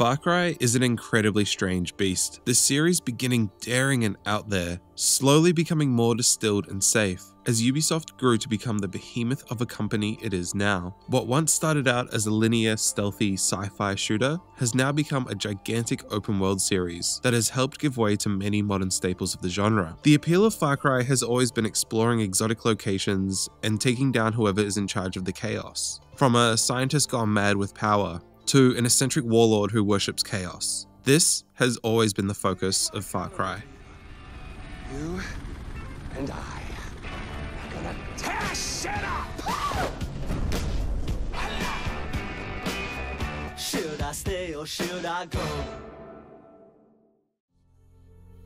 Far Cry is an incredibly strange beast, the series beginning daring and out there, slowly becoming more distilled and safe. As Ubisoft grew to become the behemoth of a company it is now, what once started out as a linear, stealthy sci-fi shooter has now become a gigantic open world series that has helped give way to many modern staples of the genre. The appeal of Far Cry has always been exploring exotic locations and taking down whoever is in charge of the chaos. From a scientist gone mad with power to an eccentric warlord who worships chaos. This has always been the focus of Far Cry. You and I are gonna tear shit up! Should I stay or should I go?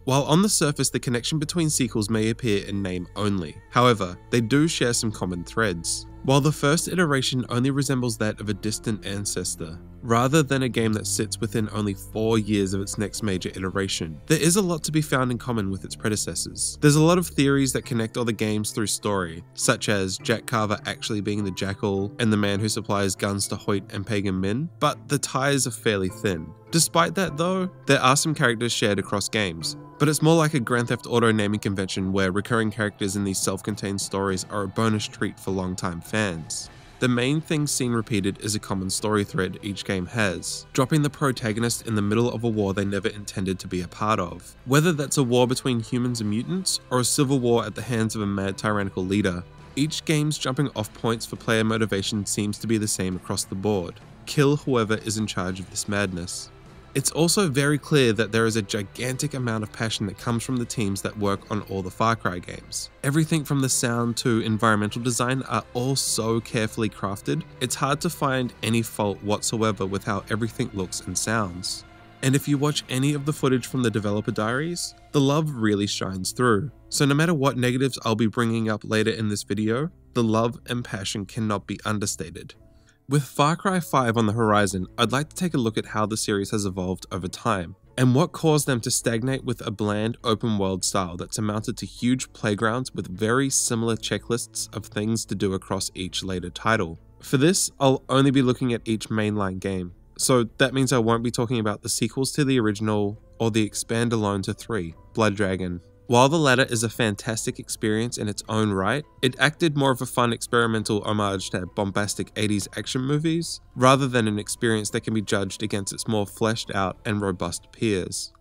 While on the surface the connection between sequels may appear in name only, however, they do share some common threads. While the first iteration only resembles that of a distant ancestor, rather than a game that sits within only four years of its next major iteration, there is a lot to be found in common with its predecessors. There's a lot of theories that connect all the games through story, such as Jack Carver actually being the Jackal and the man who supplies guns to Hoyt and Pagan Min, but the ties are fairly thin. Despite that though, there are some characters shared across games, but it's more like a Grand Theft Auto naming convention where recurring characters in these self-contained stories are a bonus treat for long-time fans. The main thing seen repeated is a common story thread each game has, dropping the protagonist in the middle of a war they never intended to be a part of. Whether that's a war between humans and mutants, or a civil war at the hands of a mad tyrannical leader, each game's jumping off points for player motivation seems to be the same across the board. Kill whoever is in charge of this madness. It's also very clear that there is a gigantic amount of passion that comes from the teams that work on all the Far Cry games. Everything from the sound to environmental design are all so carefully crafted, it's hard to find any fault whatsoever with how everything looks and sounds. And if you watch any of the footage from the developer diaries, the love really shines through. So no matter what negatives I'll be bringing up later in this video, the love and passion cannot be understated. With Far Cry 5 on the horizon, I'd like to take a look at how the series has evolved over time, and what caused them to stagnate with a bland open world style that's amounted to huge playgrounds with very similar checklists of things to do across each later title. For this, I'll only be looking at each mainline game, so that means I won't be talking about the sequels to the original or the expandalone to 3, Blood Dragon, while the latter is a fantastic experience in its own right, it acted more of a fun experimental homage to bombastic 80s action movies, rather than an experience that can be judged against its more fleshed out and robust peers.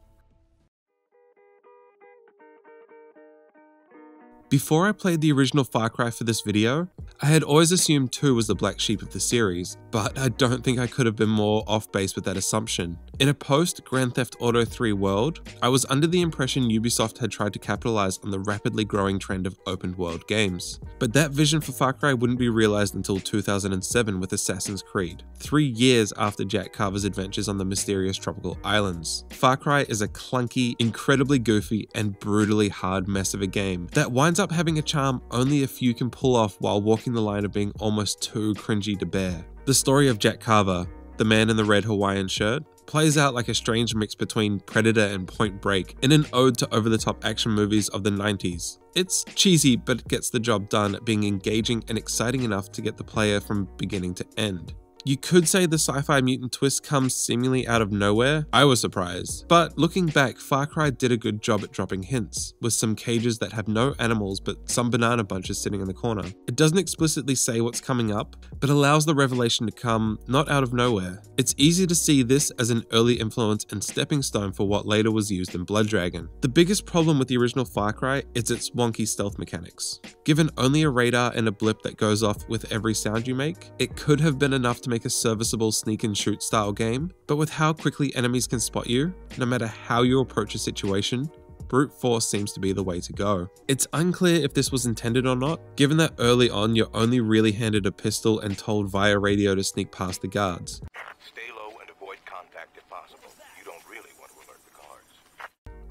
Before I played the original Far Cry for this video, I had always assumed 2 was the black sheep of the series, but I don't think I could have been more off base with that assumption. In a post Grand Theft Auto 3 world, I was under the impression Ubisoft had tried to capitalize on the rapidly growing trend of open world games. But that vision for Far Cry wouldn't be realized until 2007 with Assassin's Creed, three years after Jack Carver's adventures on the mysterious tropical islands. Far Cry is a clunky, incredibly goofy, and brutally hard mess of a game that winds up having a charm only a few can pull off while walking the line of being almost too cringy to bear. The story of Jack Carver, the man in the red Hawaiian shirt, plays out like a strange mix between Predator and Point Break in an ode to over the top action movies of the 90s. It's cheesy, but it gets the job done being engaging and exciting enough to get the player from beginning to end. You could say the sci-fi mutant twist comes seemingly out of nowhere. I was surprised. But looking back, Far Cry did a good job at dropping hints, with some cages that have no animals but some banana bunches sitting in the corner. It doesn't explicitly say what's coming up, but allows the revelation to come not out of nowhere. It's easy to see this as an early influence and stepping stone for what later was used in Blood Dragon. The biggest problem with the original Far Cry is its wonky stealth mechanics. Given only a radar and a blip that goes off with every sound you make, it could have been enough to make a serviceable sneak and shoot style game, but with how quickly enemies can spot you, no matter how you approach a situation, brute force seems to be the way to go. It's unclear if this was intended or not, given that early on you're only really handed a pistol and told via radio to sneak past the guards. Stay low and avoid contact if possible. You don't really want to alert the guards.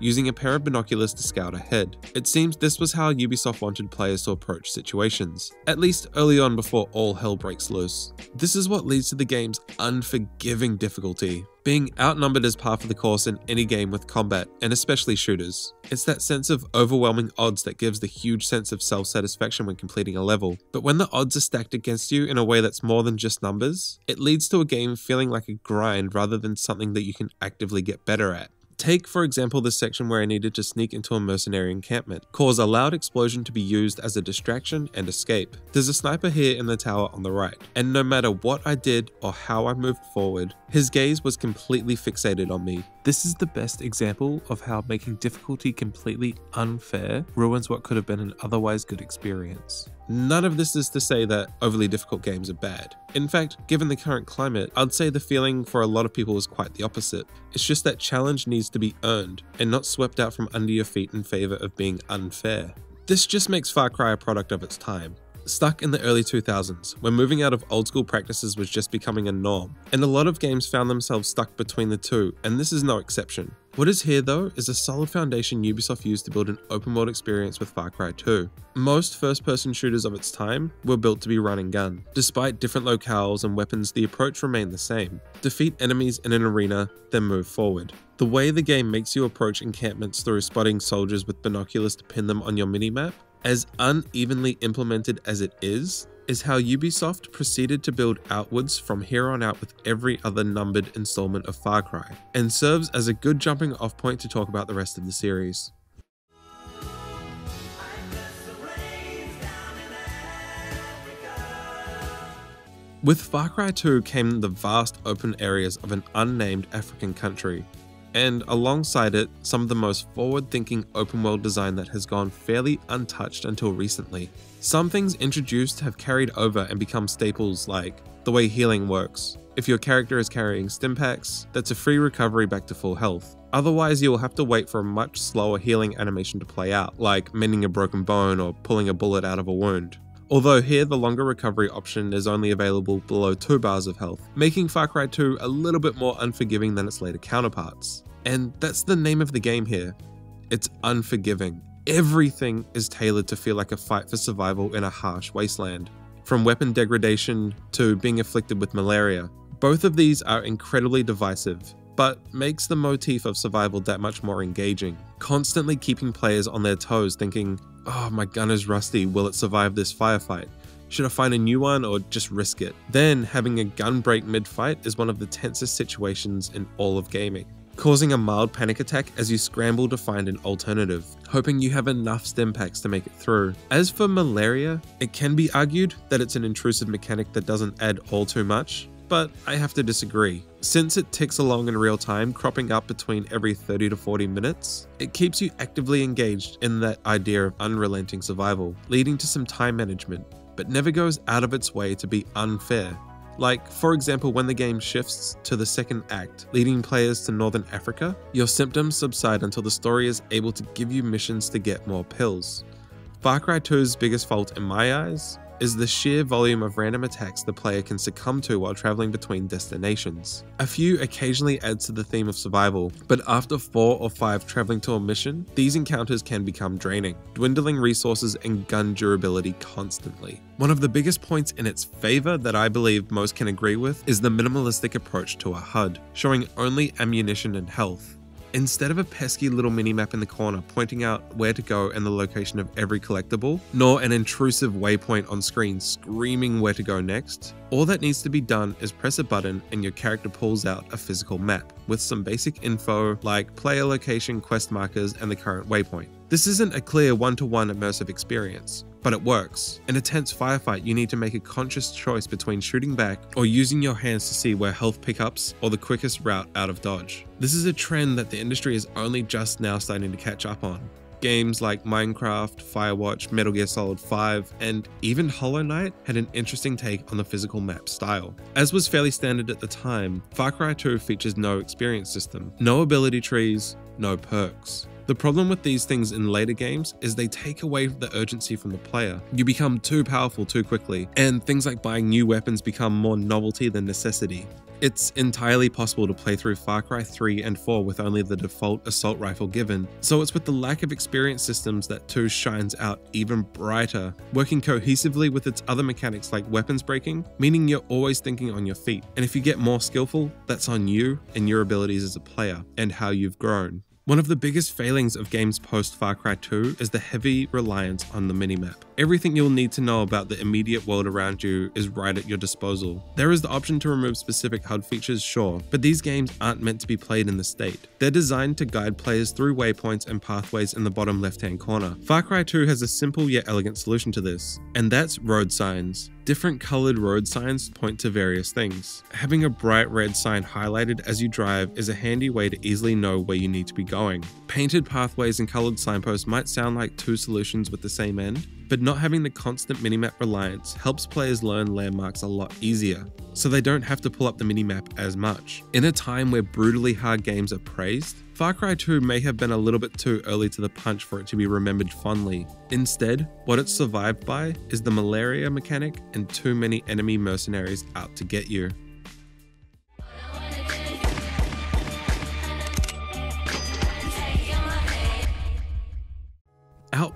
Using a pair of binoculars to scout ahead. It seems this was how Ubisoft wanted players to approach situations, at least early on before all hell breaks loose. This is what leads to the game's unforgiving difficulty, being outnumbered is par for the course in any game with combat, and especially shooters. It's that sense of overwhelming odds that gives the huge sense of self satisfaction when completing a level. But when the odds are stacked against you in a way that's more than just numbers, it leads to a game feeling like a grind rather than something that you can actively get better at. Take, for example, this section where I needed to sneak into a mercenary encampment, cause a loud explosion to be used as a distraction, and escape. There's a sniper here in the tower on the right, and no matter what I did or how I moved forward, his gaze was completely fixated on me. This is the best example of how making difficulty completely unfair ruins what could have been an otherwise good experience. None of this is to say that overly difficult games are bad. In fact, given the current climate, I'd say the feeling for a lot of people is quite the opposite. It's just that challenge needs to be earned and not swept out from under your feet in favour of being unfair. This just makes Far Cry a product of its time. Stuck in the early 2000s, when moving out of old school practices was just becoming a norm, and a lot of games found themselves stuck between the two, and this is no exception. What is here though is a solid foundation Ubisoft used to build an open world experience with Far Cry 2. Most first person shooters of its time were built to be run and gun. Despite different locales and weapons, the approach remained the same. Defeat enemies in an arena, then move forward. The way the game makes you approach encampments through spotting soldiers with binoculars to pin them on your minimap, as unevenly implemented as it is, is how Ubisoft proceeded to build outwards from here on out with every other numbered installment of Far Cry, and serves as a good jumping off point to talk about the rest of the series. With Far Cry 2 came the vast open areas of an unnamed African country, and alongside it, some of the most forward thinking open world design that has gone fairly untouched until recently. Some things introduced have carried over and become staples like the way healing works. If your character is carrying stimpaks, that's a free recovery back to full health. Otherwise, you will have to wait for a much slower healing animation to play out, like mending a broken bone or pulling a bullet out of a wound. Although here the longer recovery option is only available below 2 bars of health, making Far Cry 2 a little bit more unforgiving than its later counterparts. And that's the name of the game here. It's unforgiving. Everything is tailored to feel like a fight for survival in a harsh wasteland. From weapon degradation to being afflicted with malaria. Both of these are incredibly divisive, but makes the motif of survival that much more engaging, constantly keeping players on their toes thinking, oh, my gun is rusty, will it survive this firefight? Should I find a new one or just risk it? Then, having a gun break mid fight is one of the tensest situations in all of gaming, causing a mild panic attack as you scramble to find an alternative, hoping you have enough stimpaks to make it through. As for malaria, it can be argued that it's an intrusive mechanic that doesn't add all too much, but I have to disagree. Since it ticks along in real time, cropping up between every 30 to 40 minutes, it keeps you actively engaged in that idea of unrelenting survival, leading to some time management, but never goes out of its way to be unfair. Like, for example, when the game shifts to the second act, leading players to Northern Africa, your symptoms subside until the story is able to give you missions to get more pills. Far Cry 2's biggest fault in my eyes is the sheer volume of random attacks the player can succumb to while traveling between destinations. A few occasionally add to the theme of survival, but after 4 or 5 traveling to a mission, these encounters can become draining, dwindling resources and gun durability constantly. One of the biggest points in its favour that I believe most can agree with is the minimalistic approach to a HUD, showing only ammunition and health. Instead of a pesky little minimap in the corner pointing out where to go and the location of every collectible, nor an intrusive waypoint on screen screaming where to go next, all that needs to be done is press a button and your character pulls out a physical map with some basic info like player location, quest markers, and the current waypoint. This isn't a clear one to one immersive experience, but it works. In a tense firefight, you need to make a conscious choice between shooting back or using your hands to see where health pickups or the quickest route out of dodge. This is a trend that the industry is only just now starting to catch up on. Games like Minecraft, Firewatch, Metal Gear Solid 5, and even Hollow Knight had an interesting take on the physical map style. As was fairly standard at the time, Far Cry 2 features no experience system, no ability trees, no perks. The problem with these things in later games is they take away the urgency from the player. You become too powerful too quickly, and things like buying new weapons become more novelty than necessity. It's entirely possible to play through Far Cry 3 and 4 with only the default assault rifle given, so it's with the lack of experience systems that 2 shines out even brighter, working cohesively with its other mechanics like weapons breaking, meaning you're always thinking on your feet. And if you get more skillful, that's on you and your abilities as a player, and how you've grown. One of the biggest failings of games post Far Cry 2 is the heavy reliance on the minimap. Everything you'll need to know about the immediate world around you is right at your disposal. There is the option to remove specific HUD features, sure, but these games aren't meant to be played in the state. They're designed to guide players through waypoints and pathways in the bottom left hand corner. Far Cry 2 has a simple yet elegant solution to this, and that's road signs. Different colored road signs point to various things. Having a bright red sign highlighted as you drive is a handy way to easily know where you need to be going. Painted pathways and colored signposts might sound like two solutions with the same end, but not having the constant minimap reliance helps players learn landmarks a lot easier, so they don't have to pull up the minimap as much. In a time where brutally hard games are praised, Far Cry 2 may have been a little bit too early to the punch for it to be remembered fondly. Instead, what it's survived by is the malaria mechanic and too many enemy mercenaries out to get you.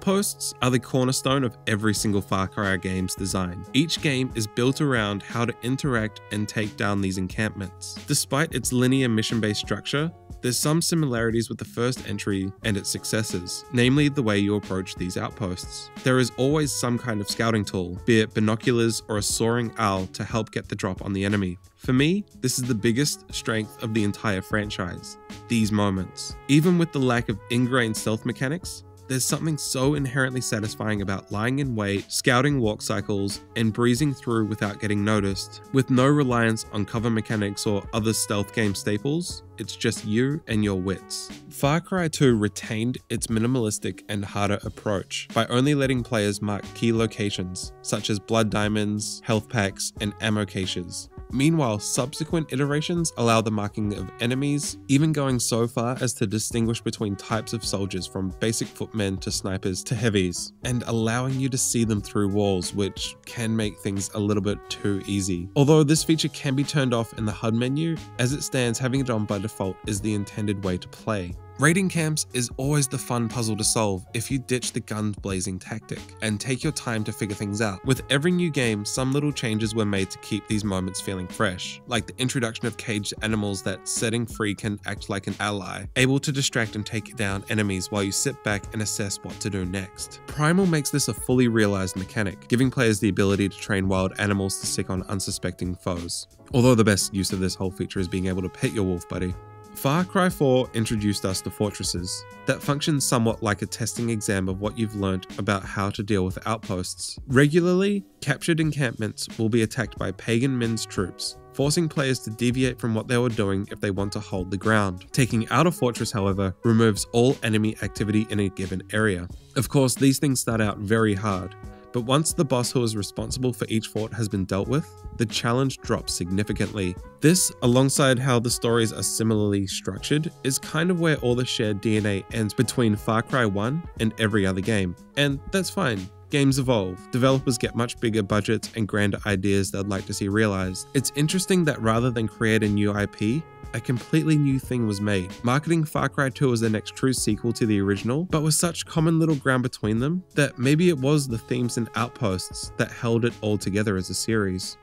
Outposts are the cornerstone of every single Far Cry game's design. Each game is built around how to interact and take down these encampments. Despite its linear mission-based structure, there's some similarities with the first entry and its successors, namely the way you approach these outposts. There is always some kind of scouting tool, be it binoculars or a soaring owl to help get the drop on the enemy. For me, this is the biggest strength of the entire franchise, these moments. Even with the lack of ingrained stealth mechanics, there's something so inherently satisfying about lying in wait, scouting walk cycles, and breezing through without getting noticed. With no reliance on cover mechanics or other stealth game staples, it's just you and your wits. Far Cry 2 retained its minimalistic and harder approach by only letting players mark key locations, such as blood diamonds, health packs, and ammo caches. Meanwhile, subsequent iterations allow the marking of enemies, even going so far as to distinguish between types of soldiers from basic footmen to snipers to heavies, and allowing you to see them through walls, which can make things a little bit too easy. Although this feature can be turned off in the HUD menu, as it stands, having it on by default is the intended way to play. Raiding camps is always the fun puzzle to solve if you ditch the guns blazing tactic and take your time to figure things out. With every new game, some little changes were made to keep these moments feeling fresh, like the introduction of caged animals that setting free can act like an ally, able to distract and take down enemies while you sit back and assess what to do next. Primal makes this a fully realized mechanic, giving players the ability to train wild animals to stick on unsuspecting foes. Although the best use of this whole feature is being able to pet your wolf buddy. Far Cry 4 introduced us to fortresses that function somewhat like a testing exam of what you've learnt about how to deal with outposts. Regularly, captured encampments will be attacked by Pagan Min's troops, forcing players to deviate from what they were doing if they want to hold the ground. Taking out a fortress, however, removes all enemy activity in a given area. Of course, these things start out very hard, but once the boss who is responsible for each fort has been dealt with, the challenge drops significantly. This, alongside how the stories are similarly structured, is kind of where all the shared DNA ends between Far Cry 1 and every other game. And that's fine. Games evolve, developers get much bigger budgets and grander ideas they'd like to see realized. It's interesting that rather than create a new IP, a completely new thing was made, marketing Far Cry 2 as the next true sequel to the original, but with such common little ground between them that maybe it was the themes and outposts that held it all together as a series.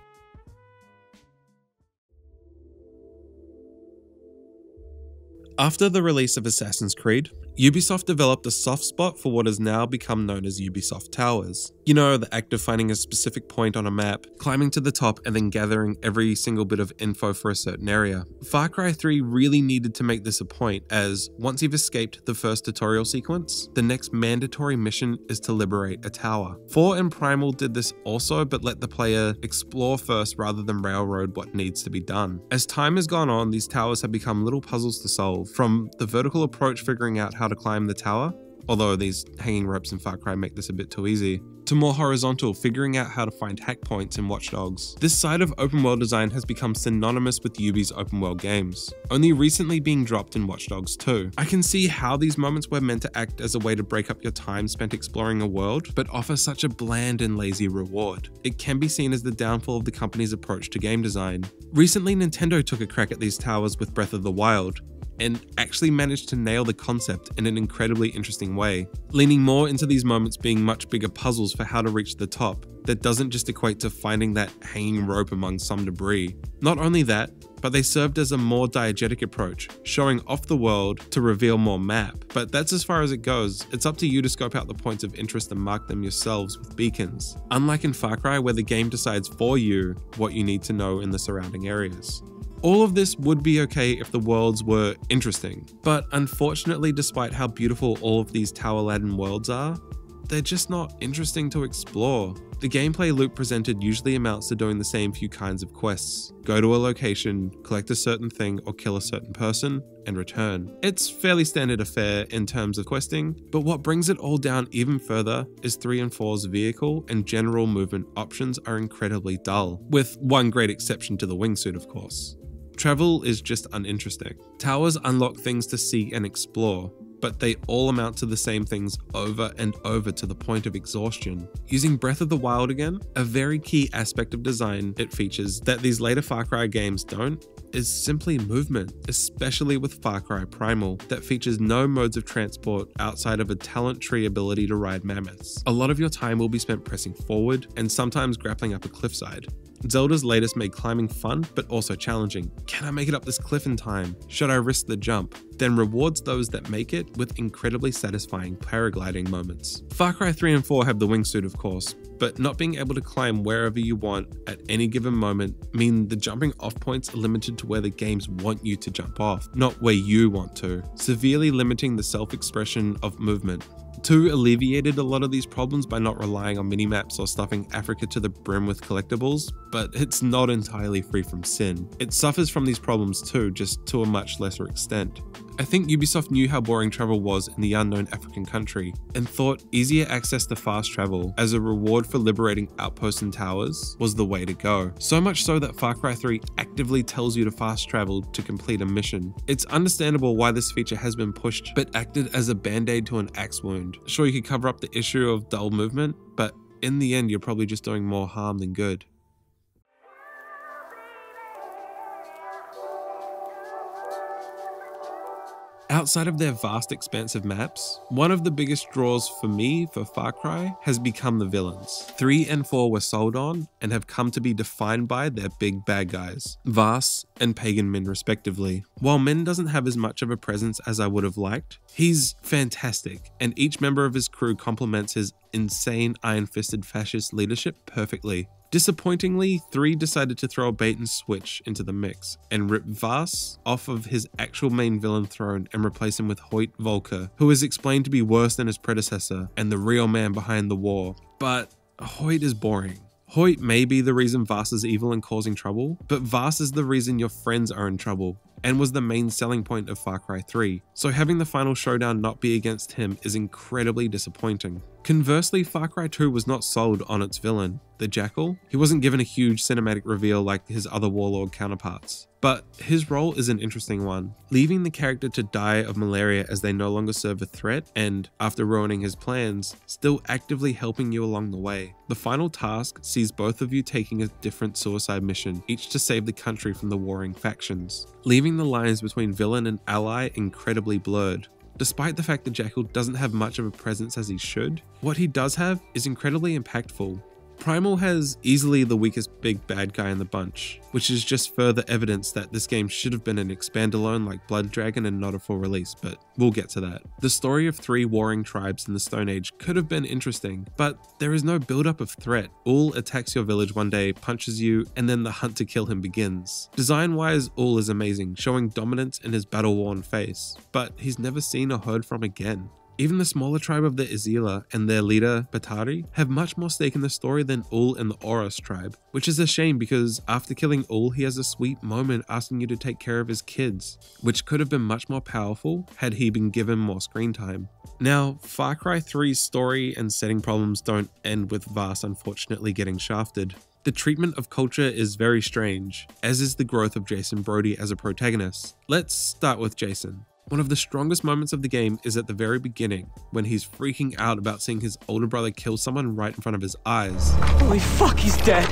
After the release of Assassin's Creed, Ubisoft developed a soft spot for what has now become known as Ubisoft Towers. You know, the act of finding a specific point on a map, climbing to the top, and then gathering every single bit of info for a certain area. Far Cry 3 really needed to make this a point, as once you've escaped the first tutorial sequence, the next mandatory mission is to liberate a tower. 4 and Primal did this also, but let the player explore first rather than railroad what needs to be done. As time has gone on, these towers have become little puzzles to solve, from the vertical approach figuring out how to climb the tower, although these hanging ropes in Far Cry make this a bit too easy, to more horizontal, figuring out how to find hack points in Watch Dogs. This side of open world design has become synonymous with Ubi's open world games, only recently being dropped in Watch Dogs 2. I can see how these moments were meant to act as a way to break up your time spent exploring a world, but offer such a bland and lazy reward. It can be seen as the downfall of the company's approach to game design. Recently, Nintendo took a crack at these towers with Breath of the Wild, and actually managed to nail the concept in an incredibly interesting way, leaning more into these moments being much bigger puzzles for how to reach the top that doesn't just equate to finding that hanging rope among some debris. Not only that, but they served as a more diegetic approach, showing off the world to reveal more map. But that's as far as it goes. It's up to you to scope out the points of interest and mark them yourselves with beacons. Unlike in Far Cry, where the game decides for you what you need to know in the surrounding areas. All of this would be okay if the worlds were interesting, but unfortunately, despite how beautiful all of these tower laden worlds are, they're just not interesting to explore. The gameplay loop presented usually amounts to doing the same few kinds of quests. Go to a location, collect a certain thing or kill a certain person, and return. It's fairly standard affair in terms of questing, but what brings it all down even further is 3 and 4's vehicle and general movement options are incredibly dull, with one great exception to the wingsuit of course. Travel is just uninteresting. Towers unlock things to see and explore, but they all amount to the same things over and over to the point of exhaustion. Using Breath of the Wild again, a very key aspect of design it features that these later Far Cry games don't is simply movement, especially with Far Cry Primal, that features no modes of transport outside of a talent tree ability to ride mammoths. A lot of your time will be spent pressing forward and sometimes grappling up a cliffside. Zelda's latest made climbing fun, but also challenging. Can I make it up this cliff in time? Should I risk the jump? Then rewards those that make it with incredibly satisfying paragliding moments. Far Cry 3 and 4 have the wingsuit, of course, but not being able to climb wherever you want at any given moment mean the jumping off points are limited to where the games want you to jump off, not where you want to, severely limiting the self-expression of movement. 2 alleviated a lot of these problems by not relying on minimaps or stuffing Africa to the brim with collectibles, but it's not entirely free from sin. It suffers from these problems too, just to a much lesser extent. I think Ubisoft knew how boring travel was in the unknown African country and thought easier access to fast travel as a reward for liberating outposts and towers was the way to go. So much so that Far Cry 3 actively tells you to fast travel to complete a mission. It's understandable why this feature has been pushed, but acted as a band-aid to an axe wound. Sure, you could cover up the issue of dull movement, but in the end, you're probably just doing more harm than good. Outside of their vast expanse of maps, one of the biggest draws for me for Far Cry has become the villains. 3 and 4 were sold on and have come to be defined by their big bad guys, Vaas and Pagan Min respectively. While Min doesn't have as much of a presence as I would have liked, he's fantastic and each member of his crew complements his insane iron-fisted fascist leadership perfectly. Disappointingly, 3 decided to throw a bait and switch into the mix and rip Vaas off of his actual main villain throne and replace him with Hoyt Volker, who is explained to be worse than his predecessor and the real man behind the war. But Hoyt is boring. Hoyt may be the reason Vaas is evil and causing trouble, but Vaas is the reason your friends are in trouble and was the main selling point of Far Cry 3, so having the final showdown not be against him is incredibly disappointing. Conversely, Far Cry 2 was not sold on its villain, the Jackal. He wasn't given a huge cinematic reveal like his other Warlord counterparts. But his role is an interesting one, leaving the character to die of malaria as they no longer serve a threat and, after ruining his plans, still actively helping you along the way. The final task sees both of you taking a different suicide mission, each to save the country from the warring factions, leaving the lines between villain and ally incredibly blurred. Despite the fact that Jackal doesn't have much of a presence as he should, what he does have is incredibly impactful Primal has easily the weakest big bad guy in the bunch, which is just further evidence that this game should have been an expandalone like Blood Dragon and not a full release, but we'll get to that. The story of three warring tribes in the Stone Age could have been interesting, but there is no build-up of threat. Ull attacks your village one day, punches you, and then the hunt to kill him begins. Design-wise, Ull is amazing, showing dominance in his battle-worn face, but he's never seen or heard from again. Even the smaller tribe of the Izila and their leader, Batari, have much more stake in the story than Ull and the Oros tribe, which is a shame because after killing Ull, he has a sweet moment asking you to take care of his kids, which could have been much more powerful had he been given more screen time. Now, Far Cry 3's story and setting problems don't end with Vaas unfortunately getting shafted. The treatment of culture is very strange, as is the growth of Jason Brody as a protagonist. Let's start with Jason. One of the strongest moments of the game is at the very beginning, when he's freaking out about seeing his older brother kill someone right in front of his eyes. Holy fuck, he's dead!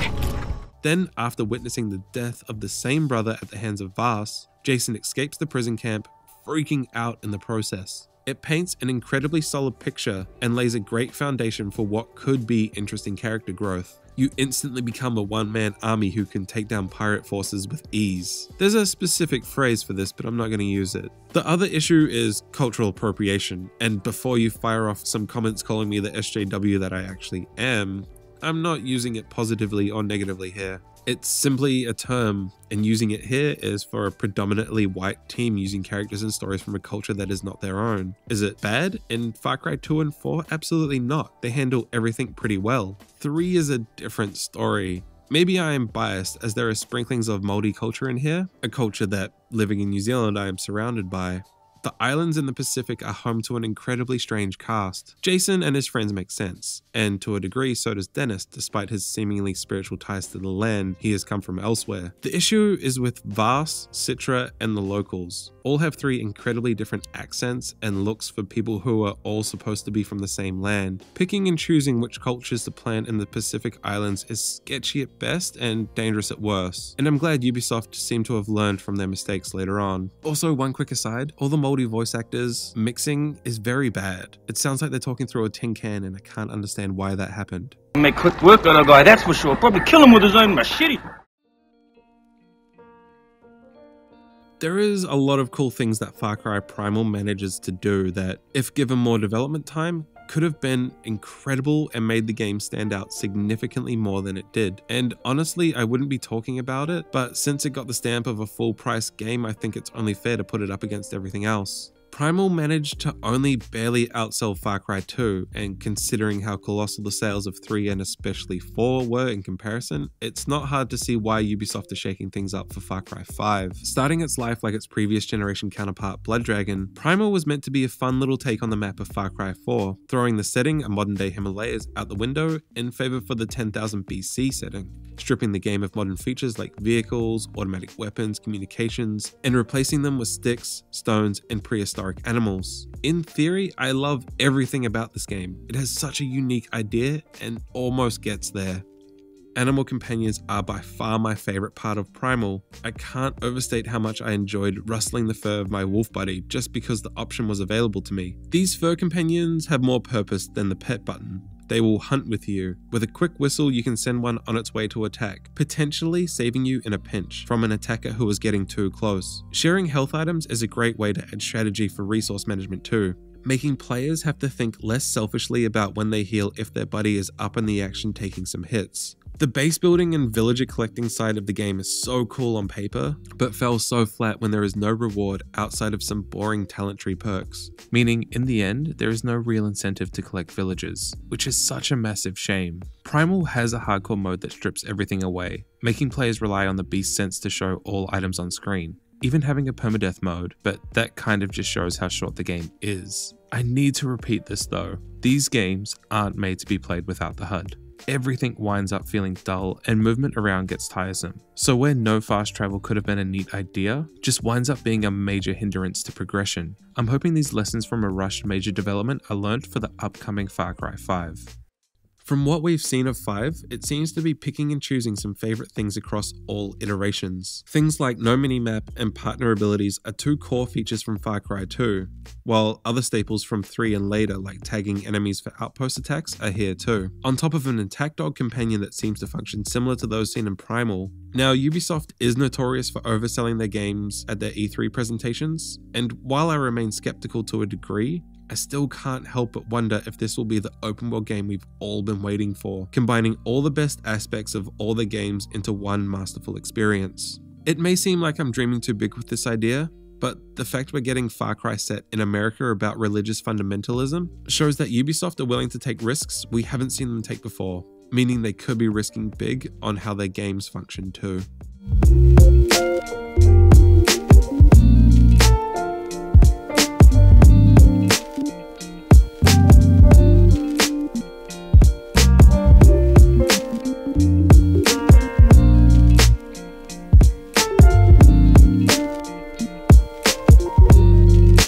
Then, after witnessing the death of the same brother at the hands of Vaas, Jason escapes the prison camp, freaking out in the process. It paints an incredibly solid picture and lays a great foundation for what could be interesting character growth you instantly become a one man army who can take down pirate forces with ease. There's a specific phrase for this, but I'm not going to use it. The other issue is cultural appropriation, and before you fire off some comments calling me the SJW that I actually am, I'm not using it positively or negatively here. It's simply a term, and using it here is for a predominantly white team using characters and stories from a culture that is not their own. Is it bad? In Far Cry 2 and 4? Absolutely not. They handle everything pretty well. 3 is a different story. Maybe I am biased as there are sprinklings of Maori culture in here, a culture that, living in New Zealand, I am surrounded by. The islands in the Pacific are home to an incredibly strange cast. Jason and his friends make sense, and to a degree so does Dennis despite his seemingly spiritual ties to the land he has come from elsewhere. The issue is with Vaas, Citra, and the locals. All have three incredibly different accents and looks for people who are all supposed to be from the same land. Picking and choosing which cultures to plant in the Pacific Islands is sketchy at best and dangerous at worst, and I'm glad Ubisoft seem to have learned from their mistakes later on. Also, one quick aside, all the Voice actors, mixing is very bad. It sounds like they're talking through a tin can and I can't understand why that happened. Make quick work of the guy, that's for sure. Probably kill him with his own machete. There is a lot of cool things that Far Cry Primal manages to do that, if given more development time, could have been incredible and made the game stand out significantly more than it did. And honestly, I wouldn't be talking about it, but since it got the stamp of a full price game, I think it's only fair to put it up against everything else. Primal managed to only barely outsell Far Cry 2, and considering how colossal the sales of 3 and especially 4 were in comparison, it's not hard to see why Ubisoft is shaking things up for Far Cry 5. Starting its life like its previous generation counterpart Blood Dragon, Primal was meant to be a fun little take on the map of Far Cry 4, throwing the setting, a modern day Himalayas, out the window in favor for the 10,000 BC setting, stripping the game of modern features like vehicles, automatic weapons, communications, and replacing them with sticks, stones, and prehistoric animals. In theory, I love everything about this game. It has such a unique idea and almost gets there. Animal companions are by far my favorite part of Primal. I can't overstate how much I enjoyed rustling the fur of my wolf buddy just because the option was available to me. These fur companions have more purpose than the pet button. They will hunt with you. With a quick whistle, you can send one on its way to attack, potentially saving you in a pinch from an attacker who is getting too close. Sharing health items is a great way to add strategy for resource management too making players have to think less selfishly about when they heal if their buddy is up in the action taking some hits. The base building and villager collecting side of the game is so cool on paper, but fell so flat when there is no reward outside of some boring talent tree perks. Meaning, in the end, there is no real incentive to collect villagers, which is such a massive shame. Primal has a hardcore mode that strips everything away, making players rely on the beast sense to show all items on screen, even having a permadeath mode, but that kind of just shows how short the game is. I need to repeat this though. These games aren't made to be played without the HUD everything winds up feeling dull and movement around gets tiresome. So, where no fast travel could have been a neat idea, just winds up being a major hindrance to progression. I'm hoping these lessons from a rushed major development are learnt for the upcoming Far Cry 5. From what we've seen of 5, it seems to be picking and choosing some favourite things across all iterations. Things like no minimap and partner abilities are two core features from Far Cry 2, while other staples from 3 and later like tagging enemies for outpost attacks are here too. On top of an attack dog companion that seems to function similar to those seen in Primal. Now Ubisoft is notorious for overselling their games at their E3 presentations, and while I remain skeptical to a degree, I still can't help but wonder if this will be the open world game we've all been waiting for, combining all the best aspects of all the games into one masterful experience. It may seem like I'm dreaming too big with this idea, but the fact we're getting Far Cry set in America about religious fundamentalism shows that Ubisoft are willing to take risks we haven't seen them take before, meaning they could be risking big on how their games function too.